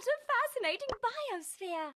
What a fascinating biosphere!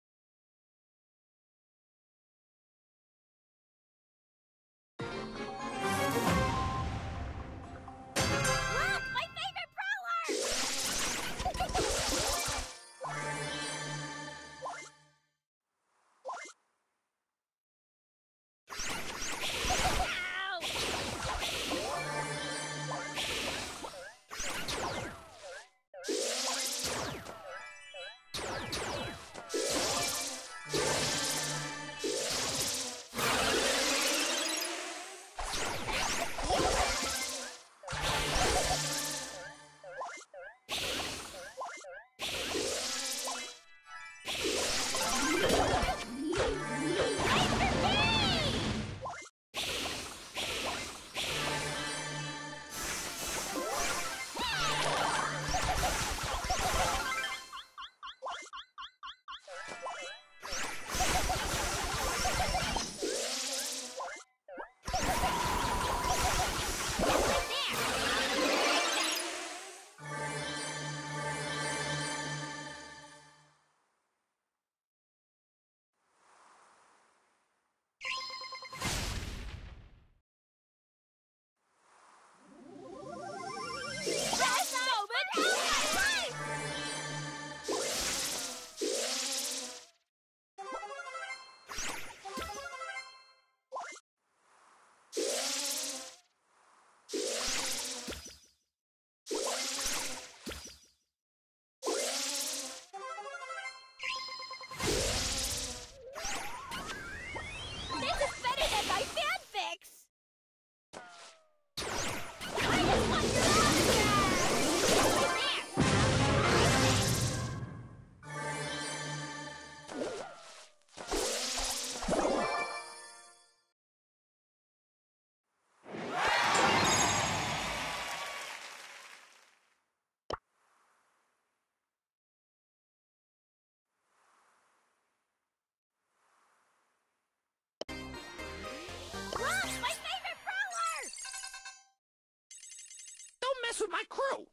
With my crew.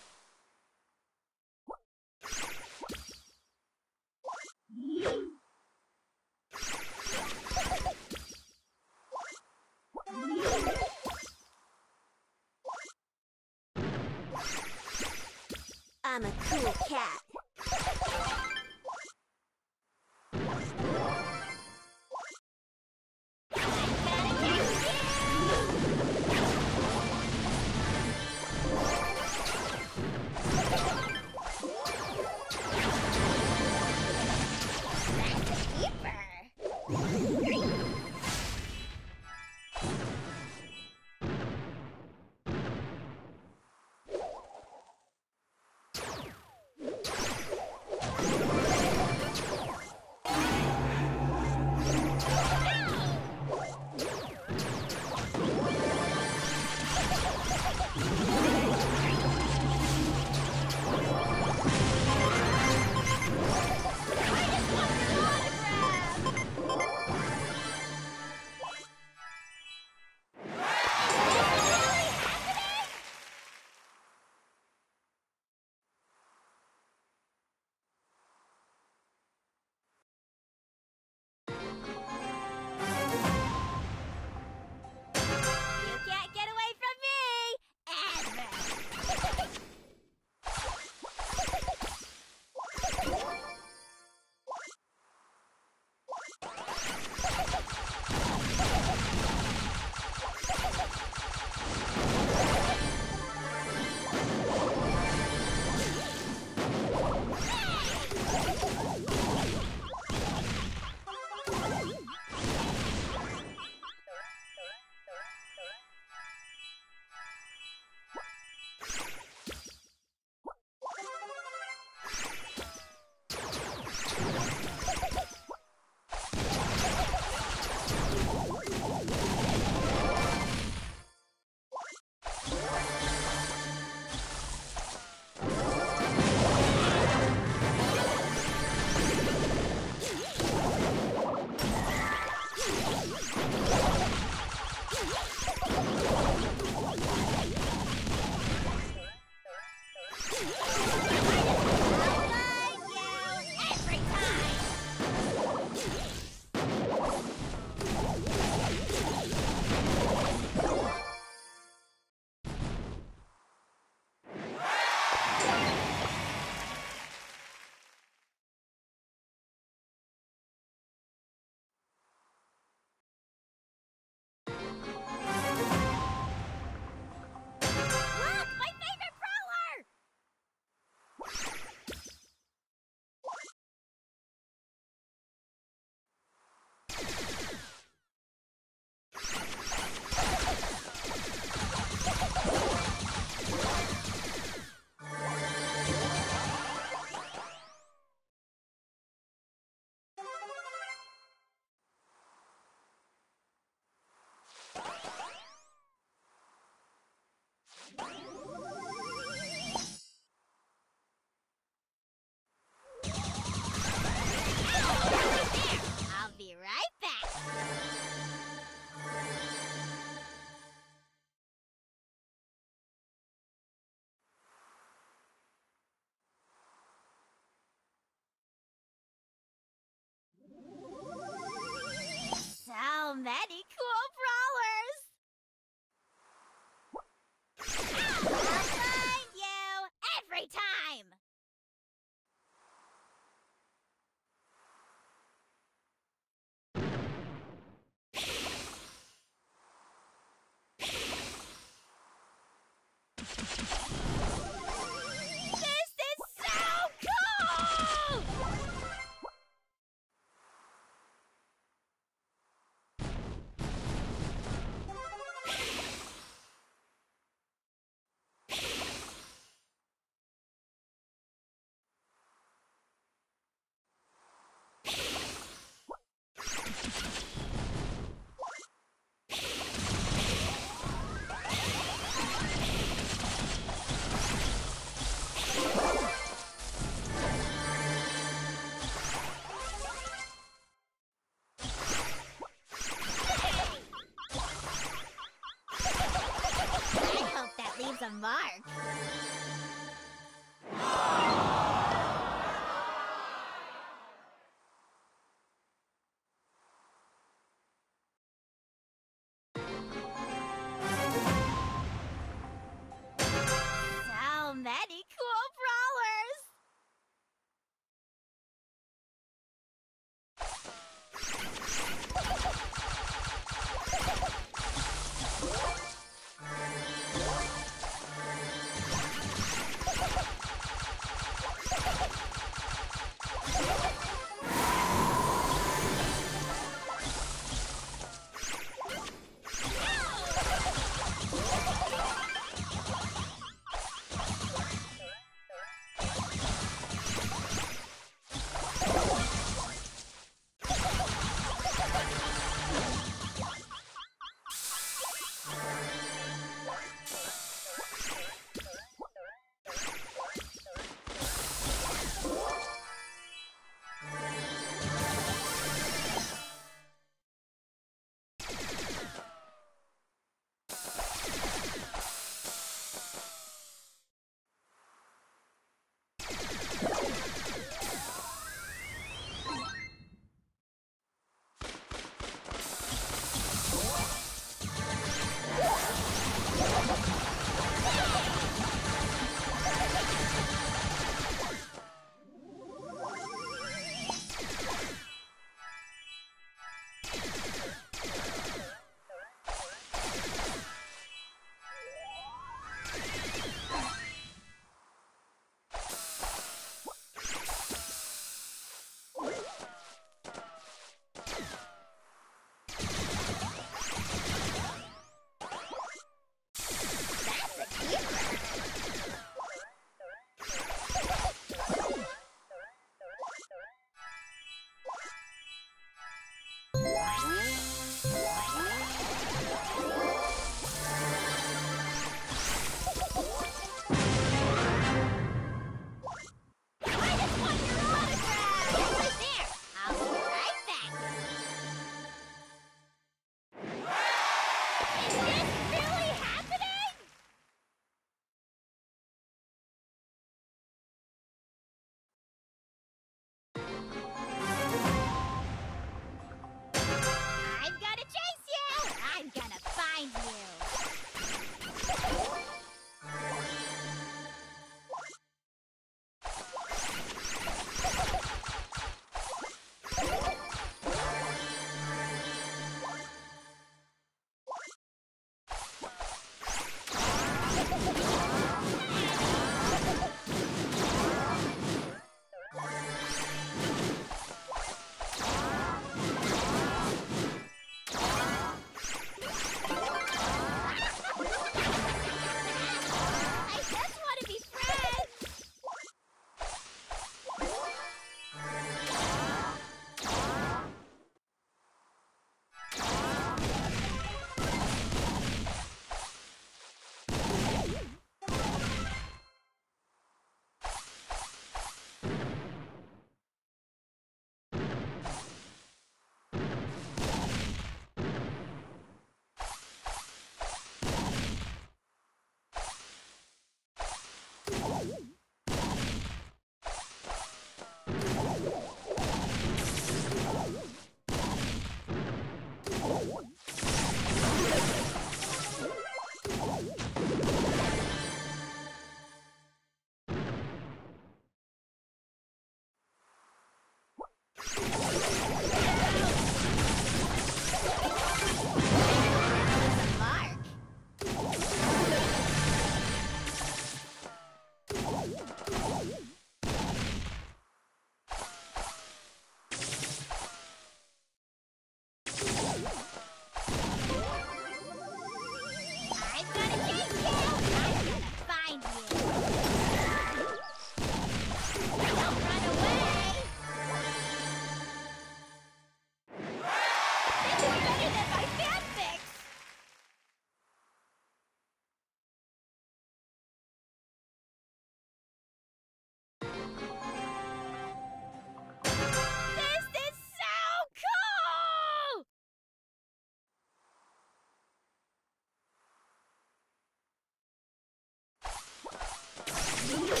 Thank you.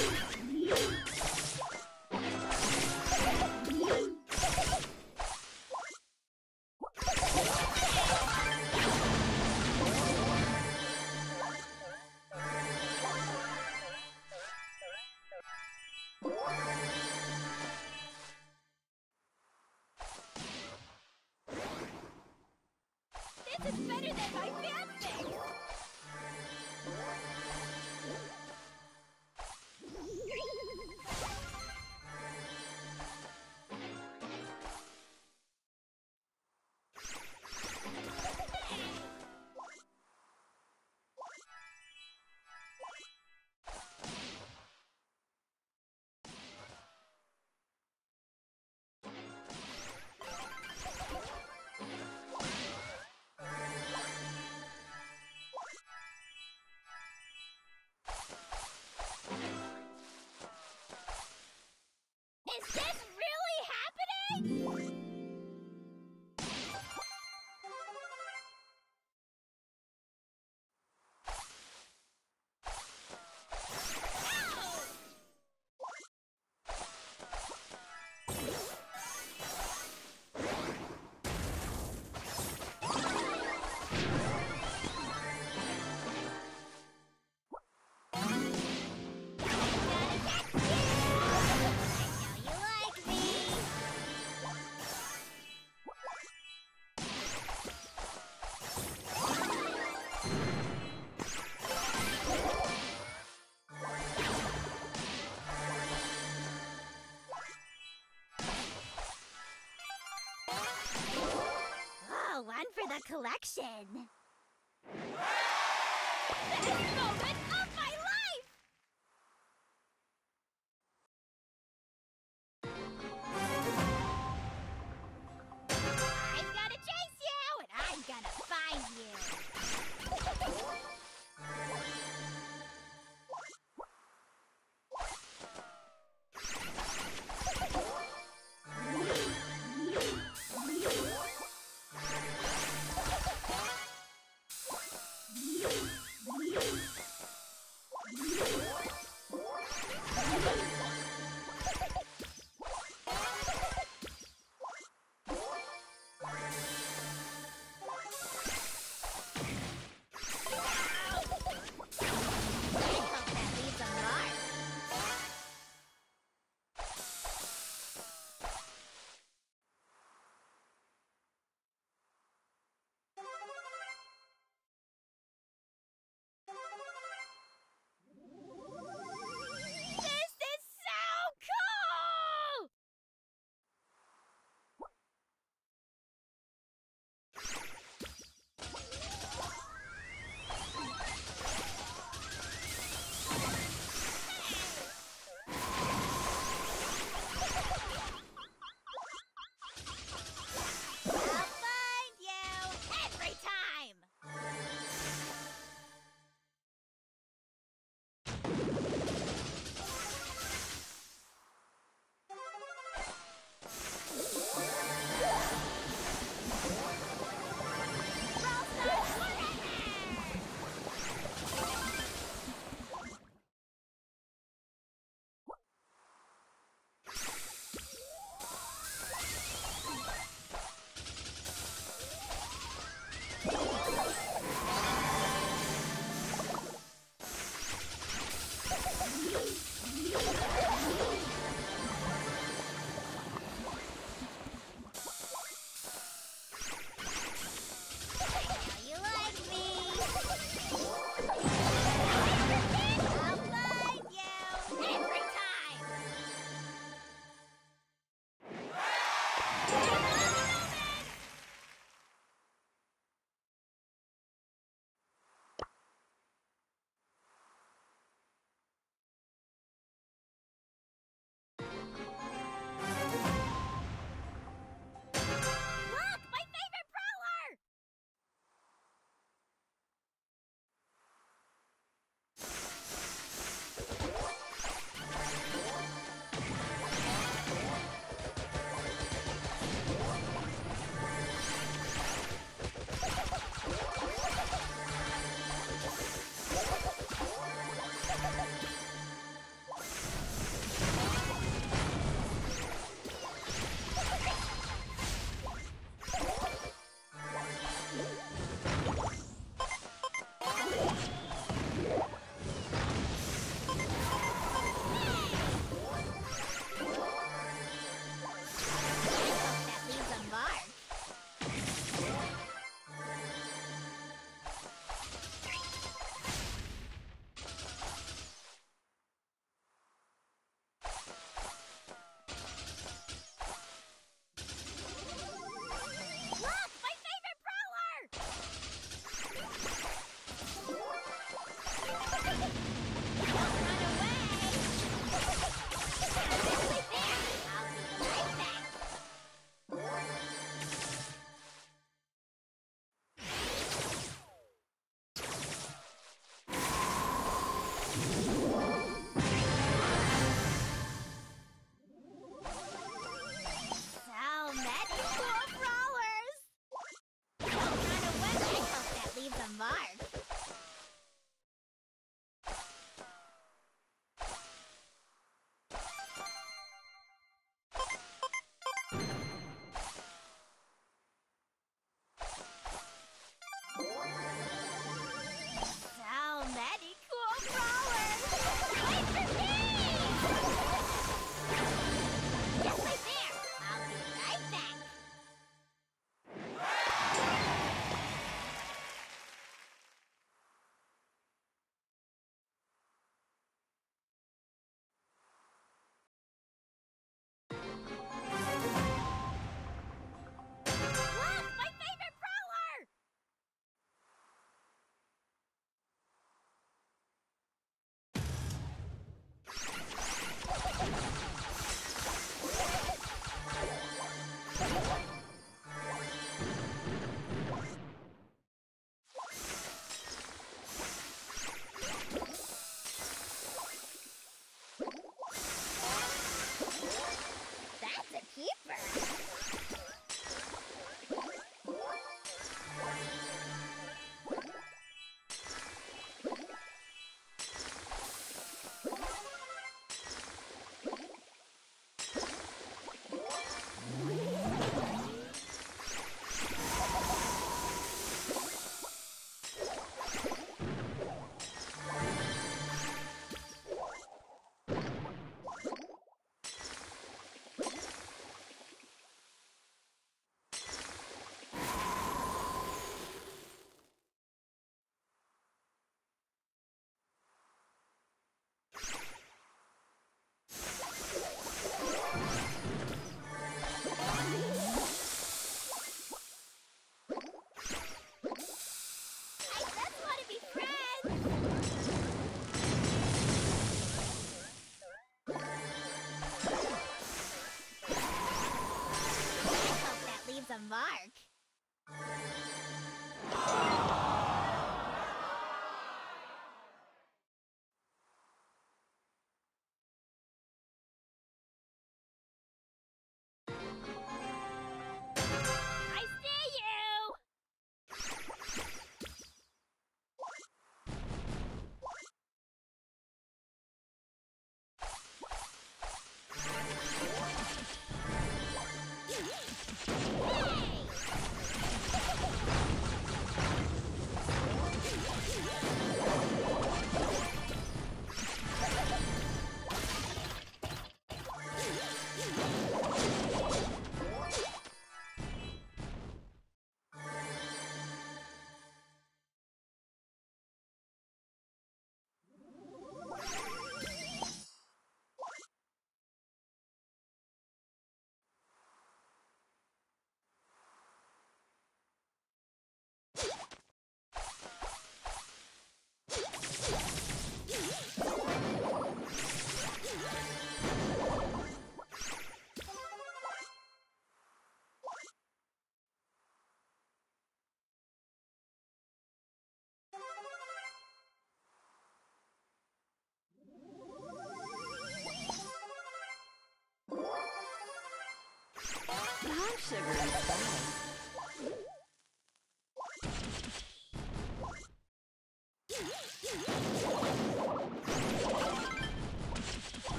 The collection.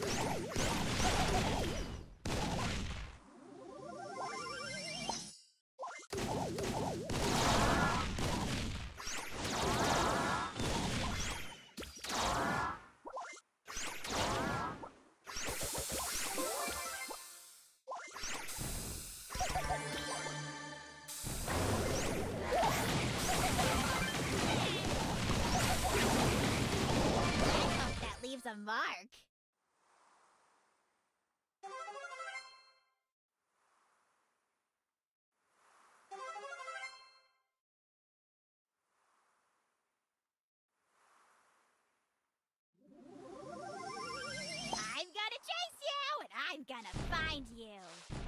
Let's go. I'm gonna find you.